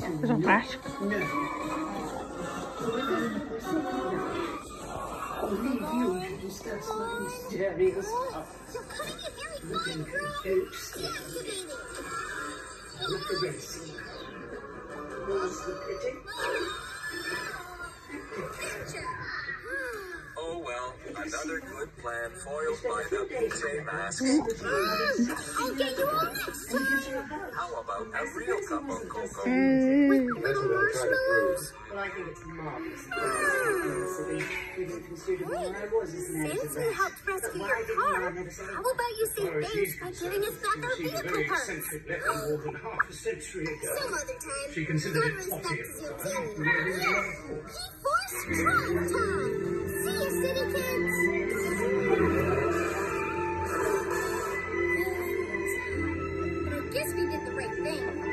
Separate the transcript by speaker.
Speaker 1: There's a flash.
Speaker 2: I'll you to discuss my mysterious
Speaker 3: You're cutting it very fine, girl.
Speaker 2: coach skill
Speaker 3: Activate it.
Speaker 2: with the racing. What's the pity?
Speaker 4: Oh well, another good plan foiled by the PJ masks.
Speaker 3: I'll get you
Speaker 4: a real cup of cocoa? Mm.
Speaker 3: Little marshmallows.
Speaker 2: Well, I think it's marvelous idea. We didn't consider where I was as an
Speaker 3: Since we helped rescue your car, how about you say thanks by giving us back our vehicle parts?
Speaker 5: more than half a century ago.
Speaker 3: Some other time.
Speaker 5: She considered it
Speaker 3: Gotta
Speaker 5: potty
Speaker 3: respect
Speaker 5: at the time. Really,
Speaker 3: He forced drive time. See you, city kids. thing.